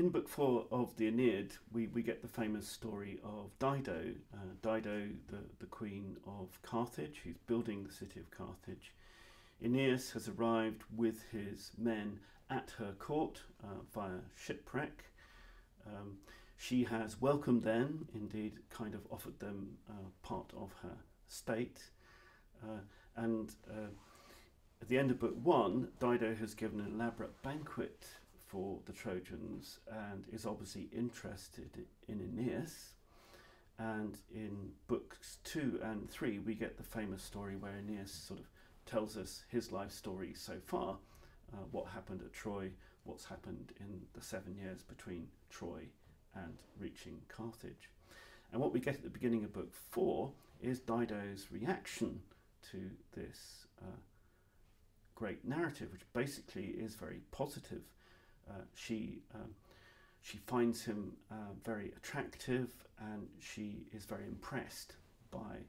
in book four of the Aeneid, we, we get the famous story of Dido, uh, Dido, the, the queen of Carthage, who's building the city of Carthage. Aeneas has arrived with his men at her court uh, via shipwreck. Um, she has welcomed them, indeed, kind of offered them uh, part of her state. Uh, and uh, at the end of book one, Dido has given an elaborate banquet for the Trojans and is obviously interested in Aeneas. And in books two and three, we get the famous story where Aeneas sort of tells us his life story so far uh, what happened at Troy, what's happened in the seven years between Troy and reaching Carthage. And what we get at the beginning of book four is Dido's reaction to this uh, great narrative, which basically is very positive. Uh, she um, she finds him uh, very attractive and she is very impressed by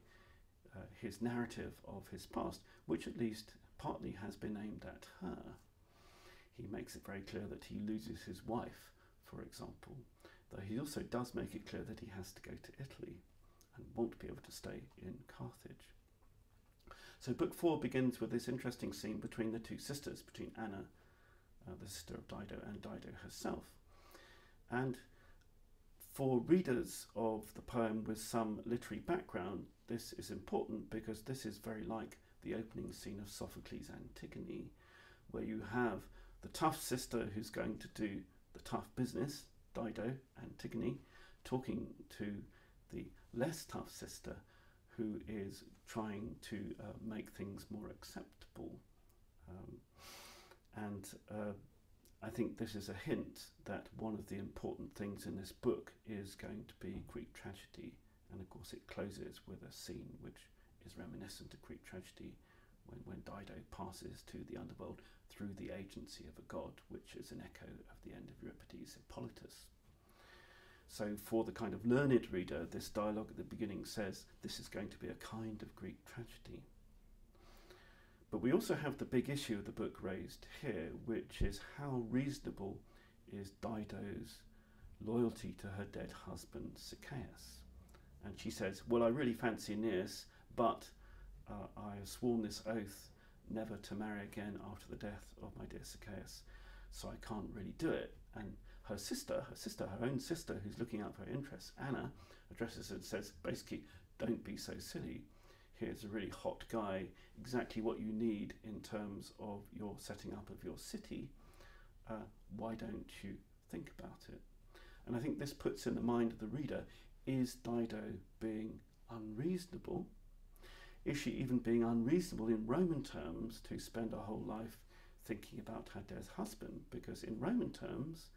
uh, his narrative of his past, which at least partly has been aimed at her. He makes it very clear that he loses his wife, for example, though he also does make it clear that he has to go to Italy and won't be able to stay in Carthage. So, book four begins with this interesting scene between the two sisters, between Anna uh, the sister of Dido, and Dido herself. And for readers of the poem with some literary background, this is important because this is very like the opening scene of Sophocles' Antigone, where you have the tough sister who's going to do the tough business, Dido, Antigone, talking to the less tough sister who is trying to uh, make things more acceptable. And uh, I think this is a hint that one of the important things in this book is going to be Greek tragedy. And of course, it closes with a scene which is reminiscent of Greek tragedy when, when Dido passes to the underworld through the agency of a god, which is an echo of the end of Euripides' Hippolytus. So, for the kind of learned reader, this dialogue at the beginning says this is going to be a kind of Greek tragedy. But we also have the big issue of the book raised here, which is how reasonable is Dido's loyalty to her dead husband, Sichaeus. And she says, Well, I really fancy Aeneas, but uh, I have sworn this oath never to marry again after the death of my dear Sichaeus, so I can't really do it. And her sister, her sister, her own sister, who's looking out for her interests, Anna, addresses her and says, basically, don't be so silly here's a really hot guy, exactly what you need in terms of your setting up of your city, uh, why don't you think about it? And I think this puts in the mind of the reader is Dido being unreasonable? Is she even being unreasonable in Roman terms to spend her whole life thinking about her dead husband? Because in Roman terms,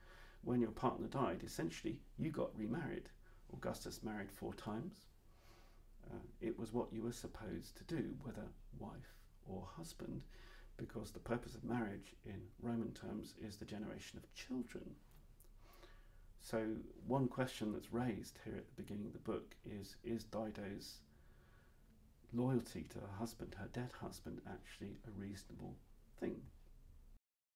when your partner died, essentially you got remarried. Augustus married four times. Uh, was what you were supposed to do, whether wife or husband, because the purpose of marriage in Roman terms is the generation of children. So, one question that's raised here at the beginning of the book is Is Dido's loyalty to her husband, her dead husband, actually a reasonable thing?